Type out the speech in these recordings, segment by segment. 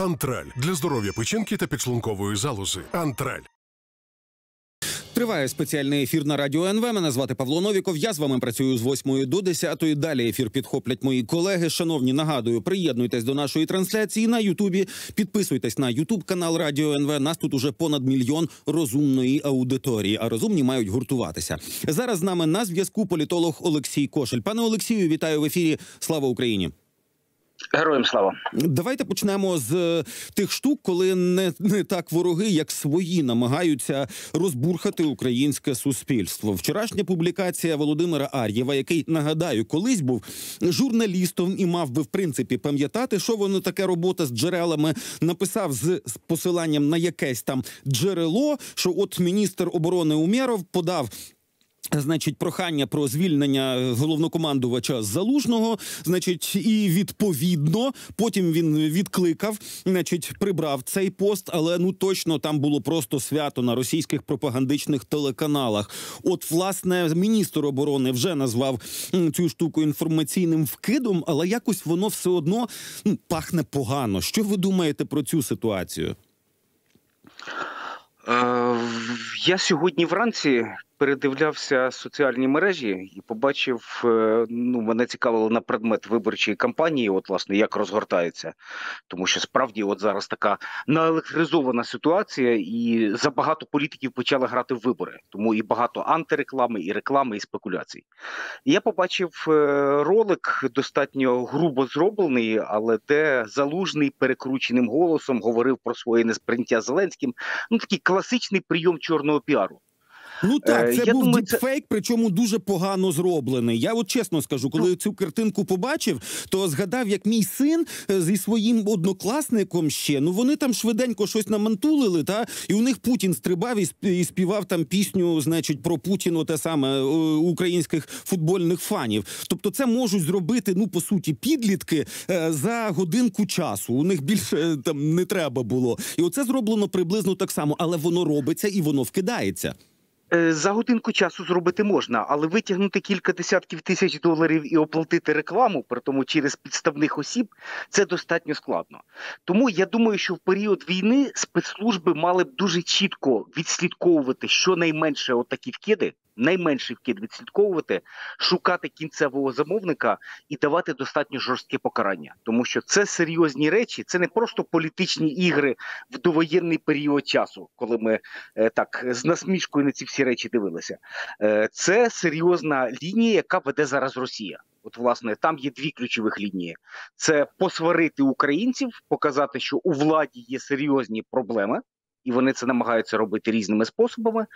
Антраль для здоров'я печінки та підшлункової залози. Антраль. Триває спеціальний ефір на радіо НВ. Мене звати Павло Новіков. Я з вами працюю з 8 до 10. Далі ефір підхоплять мої колеги. Шановні, нагадую, приєднуйтесь до нашої трансляції на Ютубі. Підписуйтесь на Ютуб канал Радіо НВ. Нас тут уже понад мільйон розумної аудиторії. А розумні мають гуртуватися. Зараз з нами на зв'язку політолог Олексій Кошель. Пане Олексію, вітаю в ефірі. Слава Україні. Героям слава, давайте почнемо з е, тих штук, коли не не так вороги, як свої, намагаються розбурхати українське суспільство. Вчорашня публікація Володимира Ар'єва, який нагадаю, колись був журналістом і мав би в принципі пам'ятати, що воно таке робота з джерелами, написав з, посиланням на якесь там джерело, що от міністр оборони Умєров подав. Значить, прохання про звільнення головнокомандувача залужного, значить, і відповідно потім він відкликав, значить, прибрав цей пост, але ну точно там було просто свято на російських пропагандичних телеканалах. От, власне, міністр оборони вже назвав цю штуку інформаційним вкидом, але якось воно все одно ну, пахне погано. Що ви думаєте про цю ситуацію? Е, я сьогодні вранці передивлявся соціальні мережі і побачив, е, ну мене цікавило на предмет виборчої кампанії, от власне як розгортається, тому що справді, от зараз така наелектризована ситуація, і забагато політиків почали грати в вибори, тому і багато антиреклами, і реклами, і спекуляцій. Я побачив е, ролик достатньо грубо зроблений, але де залужний перекрученим голосом говорив про своє несприйняття Зеленським. Ну такий класичний прийом чорного піару. Ну так, е, це Я був думаю, діпфейк, це... причому дуже погано зроблений. Я от чесно скажу, коли ну... цю картинку побачив, то згадав, як мій син е, зі своїм однокласником ще ну вони там швиденько щось намантулили, та і у них Путін стрибав і співав там пісню, значить, про Путіну те саме е, українських футбольних фанів. Тобто, це можуть зробити ну по суті підлітки за годинку часу. У них більше там не треба було, і оце зроблено приблизно так само, але воно робиться і воно вкидається. Е, за годинку часу зробити можна, але витягнути кілька десятків тисяч доларів і оплатити рекламу, при тому через підставних осіб, це достатньо складно. Тому я думаю, що в період війни спецслужби мали б дуже чітко відслідковувати щонайменше отакі вкиди найменший вкид відслідковувати, шукати кінцевого замовника і давати достатньо жорстке покарання, тому що це серйозні речі, це не просто політичні ігри в довоєнний період часу, коли ми е, так з насмішкою на ці всі речі дивилися. Е, це серйозна лінія, яка веде зараз Росія. От, власне, там є дві ключових лінії: це посварити українців, показати, що у владі є серйозні проблеми і вони це намагаються робити різними способами.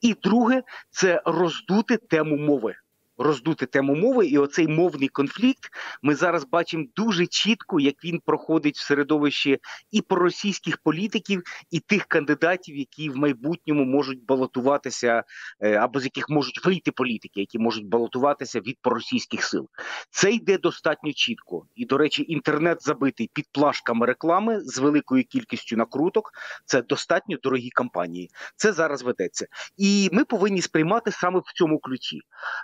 І друге, це роздути тему мови роздути тему мови, і оцей мовний конфлікт ми зараз бачимо дуже чітко, як він проходить в середовищі і проросійських політиків, і тих кандидатів, які в майбутньому можуть балотуватися, е, або з яких можуть вийти політики, які можуть балотуватися від проросійських сил. Це йде достатньо чітко. І, до речі, інтернет забитий під плашками реклами з великою кількістю накруток. Це достатньо дорогі кампанії. Це зараз ведеться, і ми повинні сприймати саме в цьому ключі.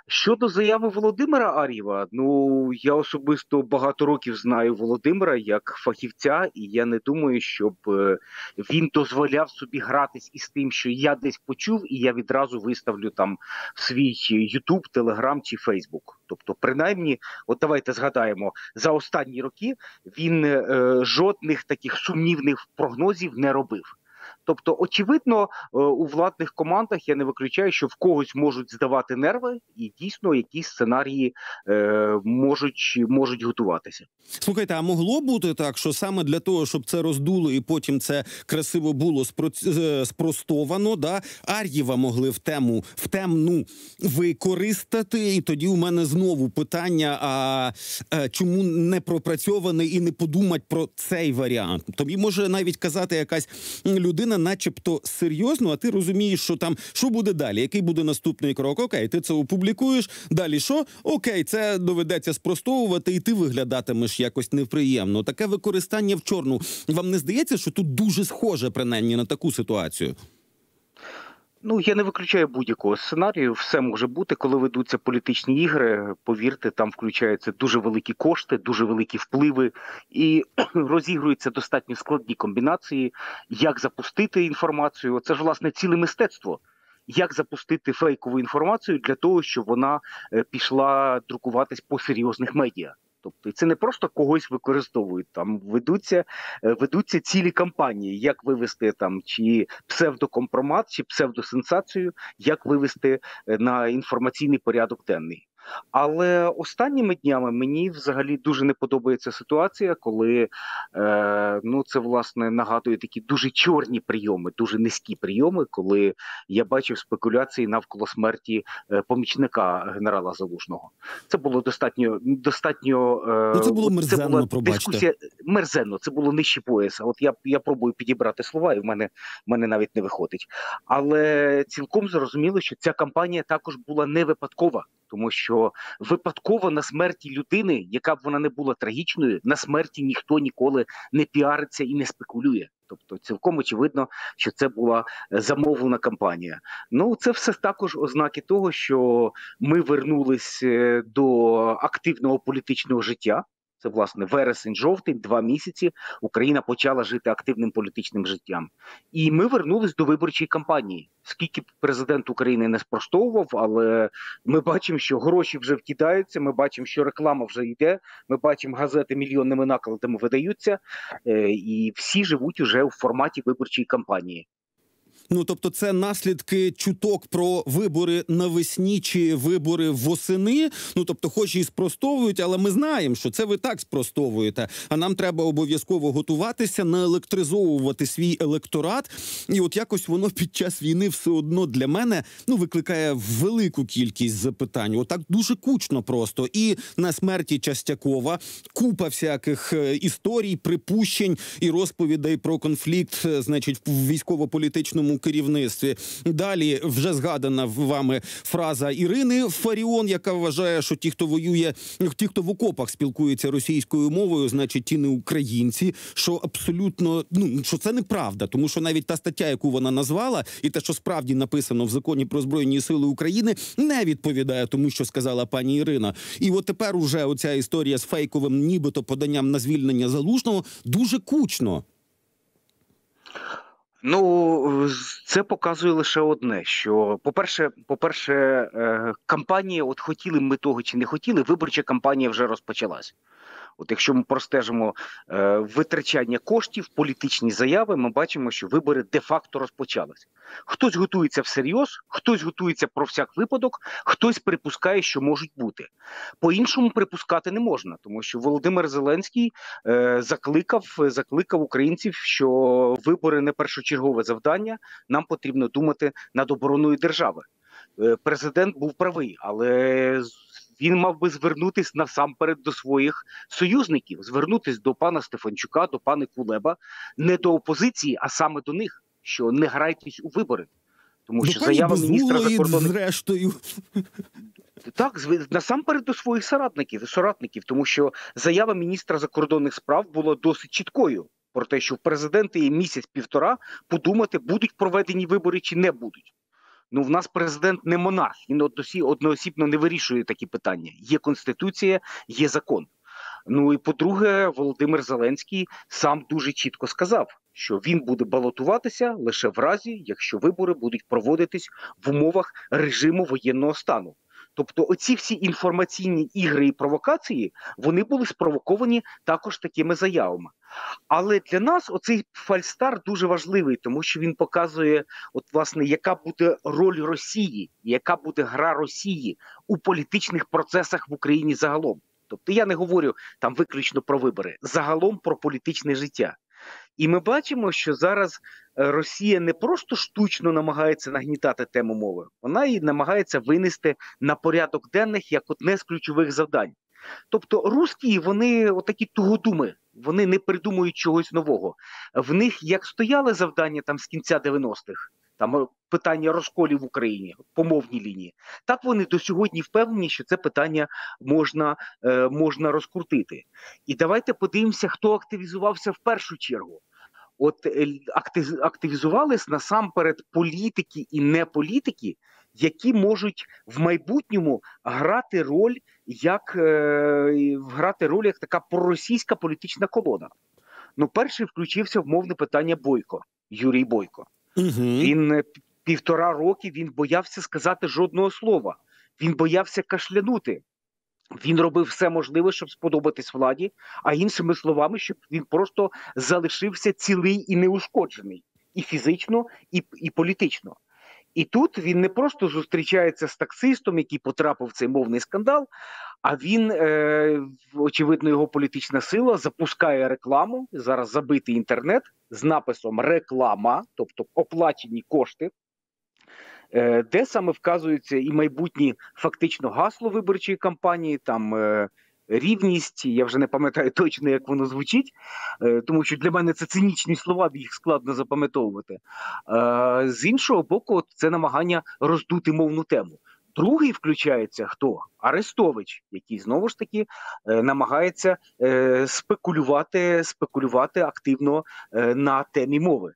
Щодо заяви Володимира Ар'єва, ну я особисто багато років знаю Володимира як фахівця, і я не думаю, щоб е, він дозволяв собі гратись із тим, що я десь почув, і я відразу виставлю там свій Ютуб, Телеграм чи Фейсбук. Тобто, принаймні, от давайте згадаємо за останні роки він е, жодних таких сумнівних прогнозів не робив. Тобто, очевидно, е, у владних командах я не виключаю, що в когось можуть здавати нерви, і дійсно якісь сценарії е, можуть можуть готуватися. Слухайте, а могло бути так, що саме для того, щоб це роздуло, і потім це красиво було е, спростовано, да Ар'єва могли в тему в темну використати, і тоді у мене знову питання: а е, чому не пропрацьований і не подумати про цей варіант? Тобі може навіть казати якась людина начебто серйозно, а ти розумієш, що там що буде далі, який буде наступний крок? Окей, ти це опублікуєш. Далі що? Окей, це доведеться спростовувати, і ти виглядатимеш якось неприємно. Таке використання в чорну. Вам не здається, що тут дуже схоже принаймні на таку ситуацію? Ну, я не виключаю будь-якого сценарію. Все може бути, коли ведуться політичні ігри. Повірте, там включаються дуже великі кошти, дуже великі впливи, і розігруються достатньо складні комбінації, як запустити інформацію. Це ж власне ціле мистецтво. Як запустити фейкову інформацію для того, щоб вона е, пішла друкуватись по серйозних медіа? Тобто це не просто когось використовують. Там ведуться е, ведуться цілі кампанії, як вивести там чи псевдокомпромат, чи псевдосенсацію, як вивести е, на інформаційний порядок денний. Але останніми днями мені взагалі дуже не подобається ситуація, коли е, ну це власне нагадує такі дуже чорні прийоми, дуже низькі прийоми, коли я бачив спекуляції навколо смерті е, помічника генерала Залужного. Це було достатньо достатньо. Е, ну, це було мерзенно, це була дискусія мерзенно. Це було нижче пояса. От я я пробую підібрати слова, і в мене в мене навіть не виходить. Але цілком зрозуміло, що ця кампанія також була не випадкова тому що випадково на смерті людини, яка б вона не була трагічною, на смерті ніхто ніколи не піариться і не спекулює. Тобто, цілком очевидно, що це була е, замовлена кампанія. Ну це все також ознаки того, що ми вернулись е, до активного політичного життя. Це власне вересень, жовтень, два місяці. Україна почала жити активним політичним життям, і ми вернулись до виборчої кампанії. Скільки президент України не спростовував, але ми бачимо, що гроші вже вкидаються. Ми бачимо, що реклама вже йде. Ми бачимо газети мільйонними накладами видаються, е, і всі живуть уже у форматі виборчої кампанії. Ну тобто, це наслідки чуток про вибори навесні чи вибори восени. Ну тобто, хоч і спростовують, але ми знаємо, що це ви так спростовуєте. А нам треба обов'язково готуватися, наелектризовувати свій електорат. І от якось воно під час війни все одно для мене ну викликає велику кількість запитань. Отак дуже кучно просто і на смерті Частякова купа всяких е, історій, припущень і розповідей про конфлікт, е, значить, в військово-політичному керівництві. Далі вже згадана вами фраза Ірини Фаріон, яка вважає, що ті, хто воює, ті, хто в окопах спілкується російською мовою, значить ті не українці. Що абсолютно ну що це неправда, тому що навіть та стаття, яку вона назвала, і те, що справді написано в законі про збройні сили України, не відповідає тому, що сказала пані Ірина. І от тепер уже оця історія з фейковим, нібито поданням на звільнення залужного дуже кучно. Ну, це показує лише одне: що, по-перше, по-перше, е, кампанія, от хотіли ми того чи не хотіли, виборча кампанія вже розпочалась. От якщо ми простежимо е, витрачання коштів, політичні заяви, ми бачимо, що вибори де-факто розпочалися. Хтось готується всерйоз, хтось готується про всяк випадок, хтось припускає, що можуть бути. По-іншому припускати не можна, тому що Володимир Зеленський е, закликав закликав українців, що вибори не першочергове завдання. Нам потрібно думати над обороною держави. Е, президент був правий, але він мав би звернутися насамперед до своїх союзників, звернутися до пана Стефанчука, до пана Кулеба, не до опозиції, а саме до них, що не грайтесь у вибори. Тому що заява міністра закордонних зрештою. Так, насамперед до своїх соратників, соратників, тому що заява міністра закордонних справ була досить чіткою про те, що в президенти є місяць-півтора подумати, будуть проведені вибори чи не будуть. Ну, в нас президент не монарх, він одноосібно не вирішує такі питання. Є конституція, є закон. Ну і по-друге, Володимир Зеленський сам дуже чітко сказав, що він буде балотуватися лише в разі, якщо вибори будуть проводитись в умовах режиму воєнного стану. Тобто, оці всі інформаційні ігри і провокації вони були спровоковані також такими заявами. Але для нас оцей фальстарт дуже важливий, тому що він показує, от власне, яка буде роль Росії, яка буде гра Росії у політичних процесах в Україні загалом. Тобто я не говорю там виключно про вибори, загалом про політичне життя. І ми бачимо, що зараз е, Росія не просто штучно намагається нагнітати тему мови, вона її намагається винести на порядок денних як одне з ключових завдань. Тобто русські вони отакі тугодуми, вони не придумують чогось нового. В них як стояли завдання там з кінця 90-х, там е, питання розколів в Україні по мовній лінії, так вони до сьогодні впевнені, що це питання можна е, можна розкрутити. І давайте подивимося, хто активізувався в першу чергу. От активізувались насамперед політики і не політики, які можуть в майбутньому грати роль як е, грати роль як така проросійська політична колона. Ну, перший включився в мовне питання Бойко, Юрій Бойко. Угу. Він е, півтора роки він боявся сказати жодного слова. Він боявся кашлянути. Він робив все можливе, щоб сподобатись владі, а іншими словами, щоб він просто залишився цілий і неушкоджений і фізично, і, і політично. І тут він не просто зустрічається з таксистом, який потрапив в цей мовний скандал, а він, е, очевидно, його політична сила запускає рекламу. Зараз забитий інтернет з написом реклама, тобто оплачені кошти, де саме вказуються і майбутні фактично гасло виборчої кампанії. там... Е, рівність. Я вже не пам'ятаю точно, як воно звучить, е, тому що для мене це цинічні слова, їх складно запам'ятовувати. З іншого боку, це намагання роздути мовну тему. Другий включається хто? Арестович, який знову ж таки е, намагається е, спекулювати спекулювати активно на темі мови.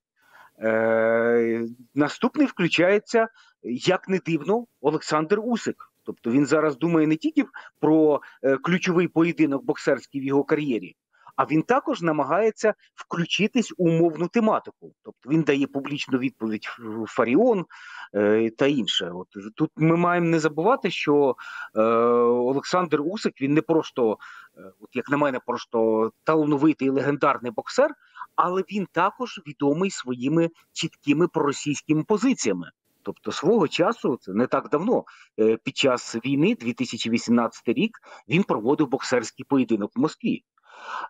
Наступний включається як не дивно Олександр Усик. Тобто він зараз думає не тільки про е, ключовий поєдинок боксерський в його кар'єрі, а він також намагається включитись у мовну тематику. Тобто він дає публічну відповідь Фаріон е, та інше. От тут ми маємо не забувати, що е, Олександр Усик він не просто, е, от як на мене, просто талановитий легендарний боксер, але він також відомий своїми чіткими проросійськими позиціями. Тобто свого часу, це не так давно, е, під час війни, 2018 рік, він проводив боксерський поєдинок в Москві.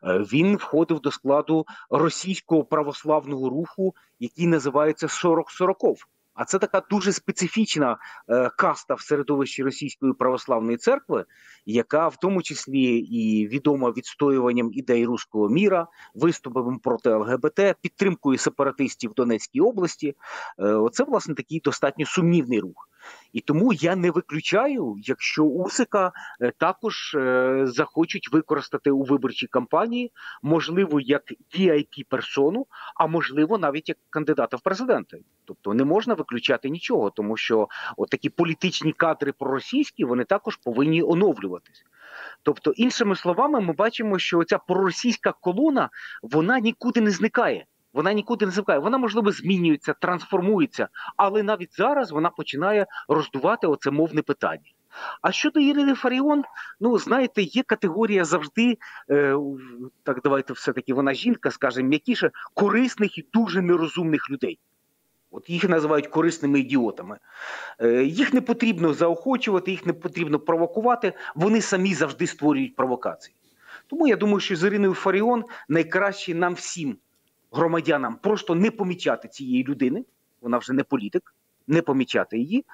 Е, він входив до складу російського православного руху, який називається 40-40. А це така дуже специфічна е, каста в середовищі Російської православної церкви, яка в тому числі і відома відстоюванням ідей руського міра, виступом проти ЛГБТ, підтримкою сепаратистів в Донецькій області. Е, оце власне такий достатньо сумнівний рух. І тому я не виключаю, якщо Усика е, також е, захочуть використати у виборчій кампанії, можливо, як vip персону, а можливо, навіть як кандидата в президенти. Тобто не можна виключати нічого, тому що такі політичні кадри проросійські вони також повинні оновлюватись. Тобто, іншими словами, ми бачимо, що ця проросійська колона вона нікуди не зникає. Вона нікуди не звикає. Вона можливо змінюється, трансформується, але навіть зараз вона починає роздувати оце мовне питання. А щодо Ірини Фаріон, ну знаєте, є категорія завжди, е, так давайте все-таки вона жінка, скажімо, м'якіше, корисних і дуже нерозумних людей. От їх називають корисними ідіотами. Е, їх не потрібно заохочувати, їх не потрібно провокувати. Вони самі завжди створюють провокації. Тому я думаю, що з Іриною Фаріон найкраще нам всім громадянам просто не помічати цієї людини. Вона вже не політик, не помічати її.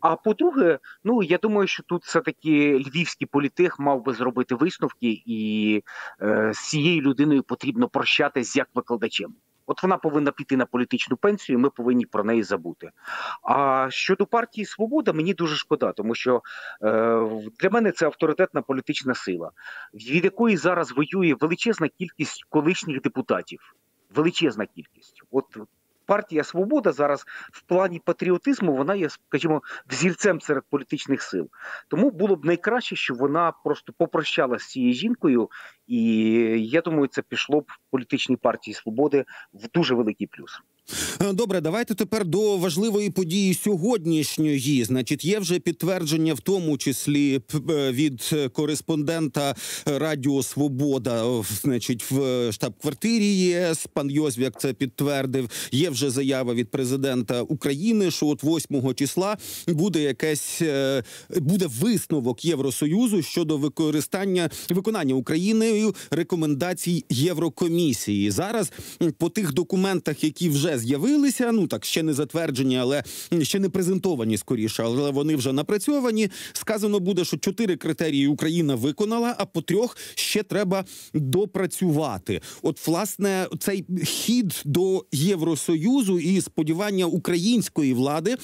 А по-друге, ну я думаю, що тут все таки львівський політех мав би зробити висновки, і е, з цією людиною потрібно прощатись як викладачем. От вона повинна піти на політичну пенсію, ми повинні про неї забути. А щодо партії Свобода, мені дуже шкода, тому що е, для мене це авторитетна політична сила, від якої зараз воює величезна кількість колишніх депутатів величезна кількість. От партія Свобода зараз в плані патріотизму вона є, скажімо, взірцем серед політичних сил. Тому було б найкраще, щоб вона просто попрощалася з цією жінкою, і я думаю, це пішло б в політичній партії Свободи в дуже великий плюс. Е, добре, давайте тепер до важливої події сьогоднішньої. Значить, є вже підтвердження, в тому числі е, від кореспондента Радіо Свобода, значить, в штаб-квартирі ЄС. Пан Йозвяк це підтвердив. Є вже заява від президента України, що от 8 числа буде якесь е, буде висновок Євросоюзу щодо використання виконання Україною рекомендацій Єврокомісії. Зараз по тих документах, які вже з'явилися. Ну так ще не затверджені, але ще не презентовані скоріше, але вони вже напрацьовані. Сказано буде, що чотири критерії Україна виконала, а по трьох ще треба допрацювати. От, власне, цей хід до Євросоюзу і сподівання української влади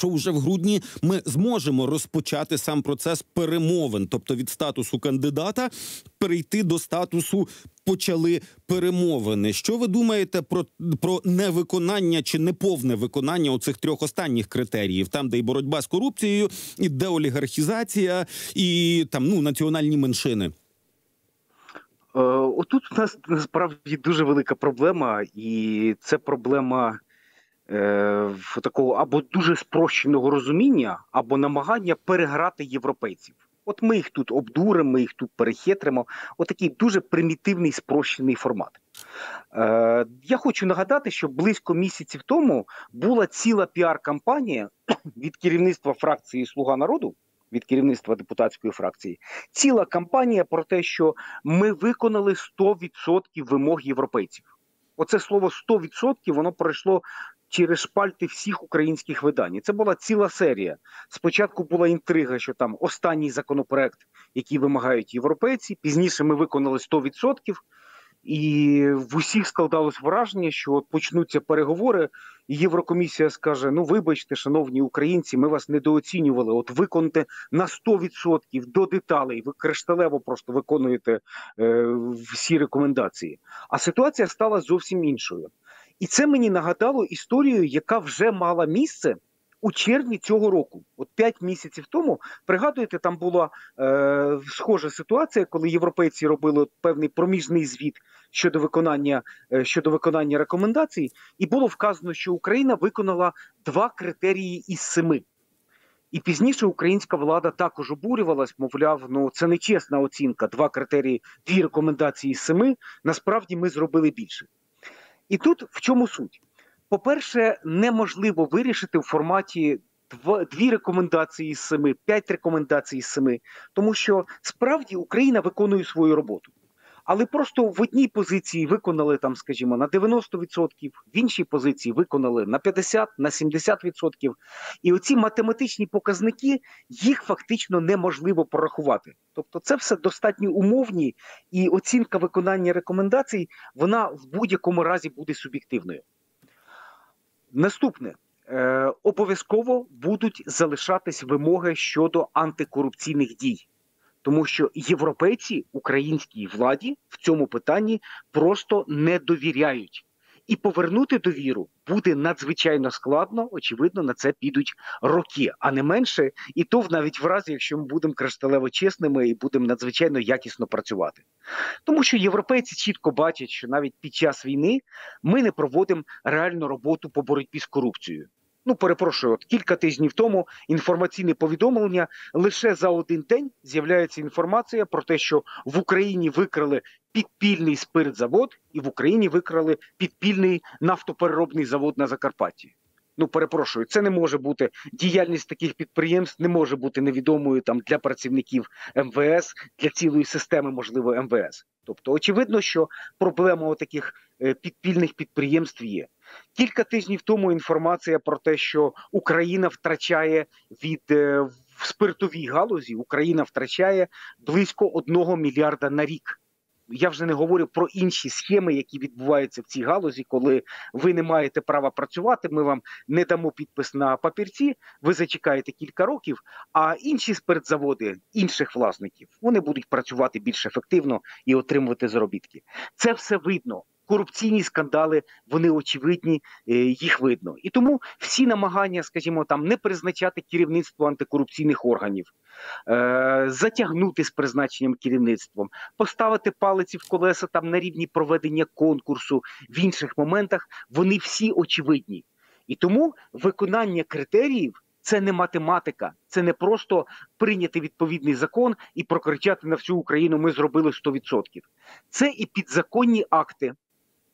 що вже в грудні ми зможемо розпочати сам процес перемовин, тобто від статусу кандидата перейти до статусу почали перемовини. Що ви думаєте про про невиконання чи неповне виконання оцих трьох останніх критеріїв? Там, де і боротьба з корупцією, і деолігархізація, і там ну національні меншини? Е, отут у нас насправді дуже велика проблема, і це проблема е, такого або дуже спрощеного розуміння, або намагання переграти європейців. От ми їх тут обдуримо, ми їх тут перехитримо. Отакий дуже примітивний спрощений формат. Е, Я хочу нагадати, що близько місяців тому була ціла піар-кампанія від керівництва фракції Слуга народу. Від керівництва депутатської фракції ціла кампанія про те, що ми виконали 100% вимог європейців. Оце слово 100% воно пройшло через шпальти всіх українських видань. це була ціла серія. Спочатку була інтрига, що там останній законопроект, який вимагають європейці. Пізніше ми виконали 100%. І в усіх складалось враження, що от почнуться переговори, і Єврокомісія скаже: Ну, вибачте, шановні українці, ми вас недооцінювали. От виконуйте на 100% до деталей. Ви кришталево просто виконуєте е, всі рекомендації. А ситуація стала зовсім іншою. І це мені нагадало історію, яка вже мала місце у червні цього року. От п'ять місяців тому пригадуєте, там була е, схожа ситуація, коли європейці робили певний проміжний звіт щодо виконання е, щодо виконання рекомендацій, і було вказано, що Україна виконала два критерії із семи. І пізніше українська влада також обурювалась, мовляв, ну це не чесна оцінка. Два критерії, дві рекомендації з семи. Насправді ми зробили більше. І тут в чому суть? По-перше, неможливо вирішити в форматі дві рекомендації з семи, п'ять рекомендацій з семи, тому що справді Україна виконує свою роботу. Але просто в одній позиції виконали там, скажімо, на 90%, в іншій позиції виконали на 50%, на 70%. І оці математичні показники їх фактично неможливо порахувати. Тобто, це все достатньо умовні, і оцінка виконання рекомендацій вона в будь-якому разі буде суб'єктивною. Наступне. Е, обов'язково будуть залишатись вимоги щодо антикорупційних дій тому що європейці українській владі в цьому питанні просто не довіряють. І повернути довіру буде надзвичайно складно. Очевидно, на це підуть роки, а не менше, і то навіть в разі, якщо ми будемо кришталево чесними і будемо надзвичайно якісно працювати, тому що європейці чітко бачать, що навіть під час війни ми не проводимо реальну роботу по боротьбі з корупцією. Ну, перепрошую, от кілька тижнів тому інформаційне повідомлення лише за один день з'являється інформація про те, що в Україні викрали підпільний спиртзавод, і в Україні викрали підпільний нафтопереробний завод на Закарпатті. Ну, перепрошую, це не може бути діяльність таких підприємств, не може бути невідомою там для працівників МВС, для цілої системи, можливо, МВС. Тобто, очевидно, що проблема таких е, підпільних підприємств є. Кілька тижнів тому інформація про те, що Україна втрачає від е, в спиртовій галузі, Україна втрачає близько одного мільярда на рік. Я вже не говорю про інші схеми, які відбуваються в цій галузі, коли ви не маєте права працювати. Ми вам не дамо підпис на папірці. Ви зачекаєте кілька років. А інші спиртзаводи інших власників вони будуть працювати більш ефективно і отримувати заробітки. Це все видно корупційні скандали, вони очевидні, е, їх видно. І тому всі намагання, скажімо, там не призначати керівництво антикорупційних органів, е, затягнути з призначенням керівництвом, поставити палиці в колеса там на рівні проведення конкурсу в інших моментах, вони всі очевидні. І тому виконання критеріїв. Це не математика, це не просто прийняти відповідний закон і прокричати на всю Україну. Ми зробили 100%. Це і підзаконні акти,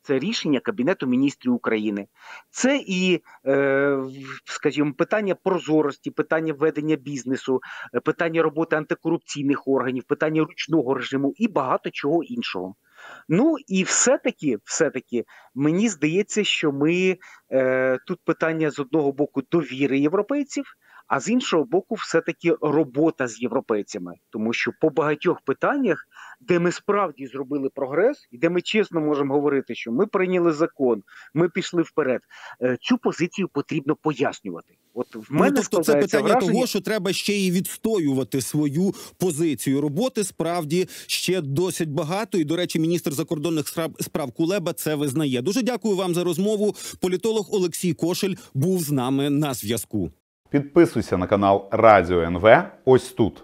це рішення Кабінету міністрів України, це і, е, скажімо, питання прозорості, питання ведення бізнесу, е, питання роботи антикорупційних органів, питання ручного режиму і багато чого іншого. Ну і все-таки, все-таки, мені здається, що ми е, тут питання з одного боку довіри європейців. А з іншого боку, все-таки робота з європейцями, тому що по багатьох питаннях, де ми справді зробили прогрес, і де ми чесно можемо говорити, що ми прийняли закон, ми пішли вперед. е, Цю позицію потрібно пояснювати. От в мене ну, тобто це питання враження, того, що треба ще і відстоювати свою позицію. Роботи справді ще досить багато. І, до речі, міністр закордонних справ Кулеба це визнає. Дуже дякую вам за розмову. Політолог Олексій Кошель був з нами на зв'язку. Підписуйся на канал Радіо НВ ось тут.